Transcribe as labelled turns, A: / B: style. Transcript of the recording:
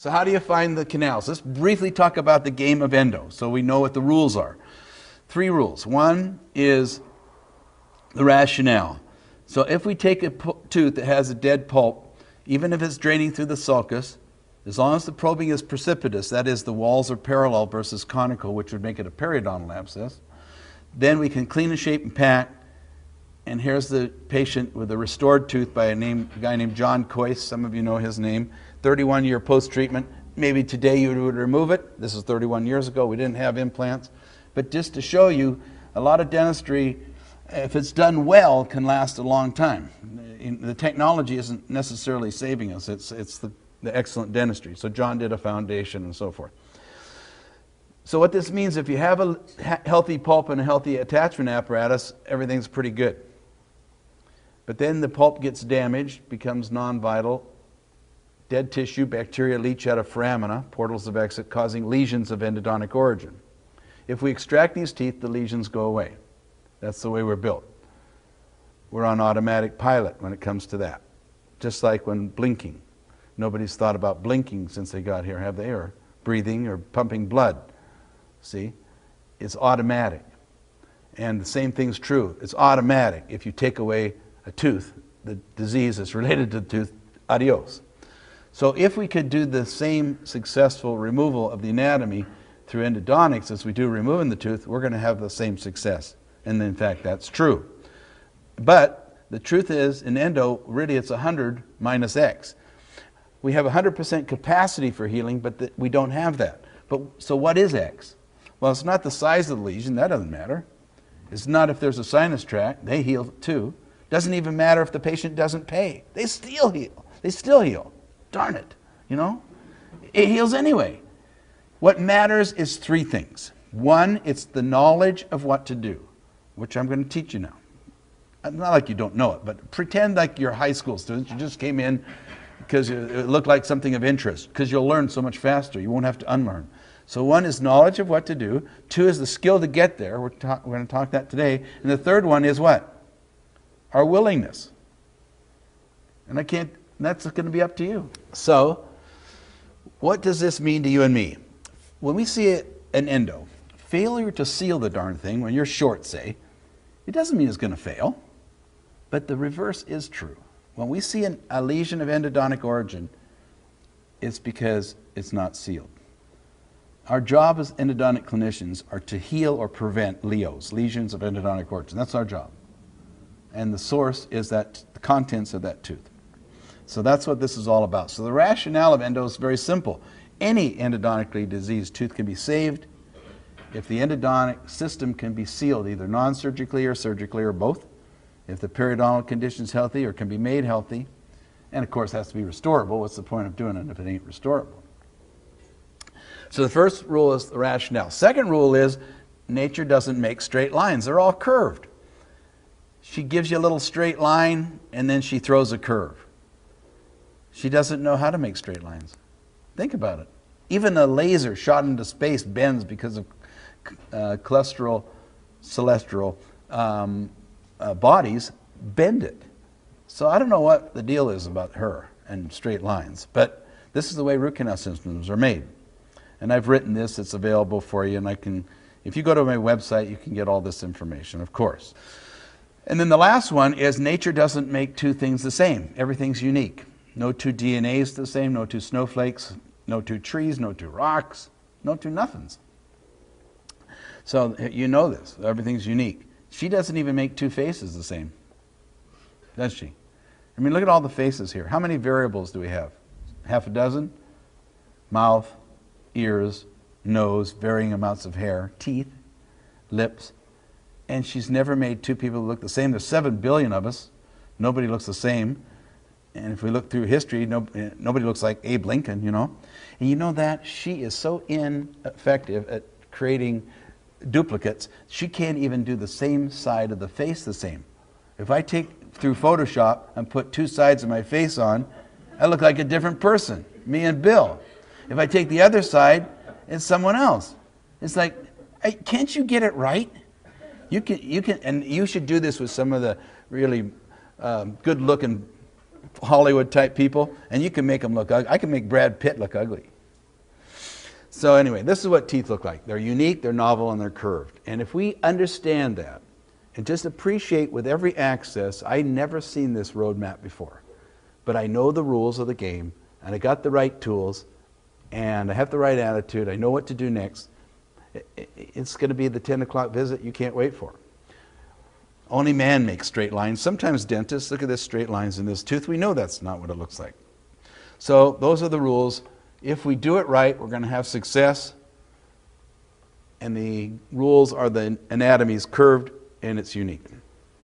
A: So how do you find the canals? Let's briefly talk about the game of endo so we know what the rules are. Three rules. One is the rationale. So if we take a tooth that has a dead pulp, even if it's draining through the sulcus, as long as the probing is precipitous, that is, the walls are parallel versus conical, which would make it a periodontal abscess, then we can clean and shape and pack. And here's the patient with a restored tooth by a, name, a guy named John Kois. Some of you know his name. 31 year post treatment. Maybe today you would remove it. This is 31 years ago. We didn't have implants. But just to show you, a lot of dentistry, if it's done well, can last a long time. The technology isn't necessarily saving us, it's, it's the the excellent dentistry. So John did a foundation and so forth. So what this means, if you have a healthy pulp and a healthy attachment apparatus, everything's pretty good. But then the pulp gets damaged, becomes non-vital, dead tissue, bacteria leach out of foramina, portals of exit, causing lesions of endodontic origin. If we extract these teeth, the lesions go away. That's the way we're built. We're on automatic pilot when it comes to that. Just like when blinking. Nobody's thought about blinking since they got here, have they? Or breathing or pumping blood. See? It's automatic. And the same thing's true. It's automatic. If you take away a tooth, the disease is related to the tooth, adios. So if we could do the same successful removal of the anatomy through endodontics as we do removing the tooth, we're going to have the same success. And in fact, that's true. But the truth is, in endo, really it's 100 minus x we have 100% capacity for healing, but the, we don't have that. But so what is X? Well, it's not the size of the lesion, that doesn't matter. It's not if there's a sinus tract, they heal too. Doesn't even matter if the patient doesn't pay. They still heal. They still heal. Darn it, you know? It heals anyway. What matters is three things. One, it's the knowledge of what to do, which I'm going to teach you now. Not like you don't know it, but pretend like you're high school students. You just came in because it looked like something of interest, because you'll learn so much faster. You won't have to unlearn. So one is knowledge of what to do. Two is the skill to get there. We're, ta- we're going to talk that today. And the third one is what? Our willingness. And I can't, that's going to be up to you. So, what does this mean to you and me? When we see it, an endo, failure to seal the darn thing when you're short, say, it doesn't mean it's going to fail. But the reverse is true. When we see an, a lesion of endodontic origin, it's because it's not sealed. Our job as endodontic clinicians are to heal or prevent LEOs, lesions of endodontic origin. That's our job. And the source is that the contents of that tooth. So that's what this is all about. So the rationale of endo is very simple. Any endodontically diseased tooth can be saved if the endodontic system can be sealed, either non-surgically or surgically or both if the periodontal condition is healthy or can be made healthy, and of course has to be restorable. What's the point of doing it if it ain't restorable? So the first rule is the rationale. Second rule is nature doesn't make straight lines. They're all curved. She gives you a little straight line and then she throws a curve. She doesn't know how to make straight lines. Think about it. Even a laser shot into space bends because of uh, cholesterol, celestial um, uh, bodies bend it. So I don't know what the deal is about her and straight lines, but this is the way root canal systems are made. And I've written this, it's available for you, and I can, if you go to my website, you can get all this information, of course. And then the last one is nature doesn't make two things the same. Everything's unique. No two DNAs the same, no two snowflakes, no two trees, no two rocks, no two nothings. So you know this, everything's unique. She doesn't even make two faces the same, does she? I mean, look at all the faces here. How many variables do we have? Half a dozen? Mouth, ears, nose, varying amounts of hair, teeth, lips. And she's never made two people look the same. There's seven billion of us. Nobody looks the same. And if we look through history, no, nobody looks like Abe Lincoln, you know. And you know that she is so ineffective at creating duplicates, she can't even do the same side of the face the same. If I take through Photoshop and put two sides of my face on, I look like a different person, me and Bill. If I take the other side, it's someone else. It's like, can't you get it right? You can, you can, and you should do this with some of the really um, good-looking Hollywood type people, and you can make them look ugly. I can make Brad Pitt look ugly. So, anyway, this is what teeth look like. They're unique, they're novel, and they're curved. And if we understand that and just appreciate with every access, I never seen this roadmap before, but I know the rules of the game, and I got the right tools, and I have the right attitude. I know what to do next. It's going to be the 10 o'clock visit you can't wait for. Only man makes straight lines. Sometimes dentists look at this straight lines in this tooth. We know that's not what it looks like. So those are the rules. If we do it right, we're going to have success. And the rules are the anatomy is curved and it's unique.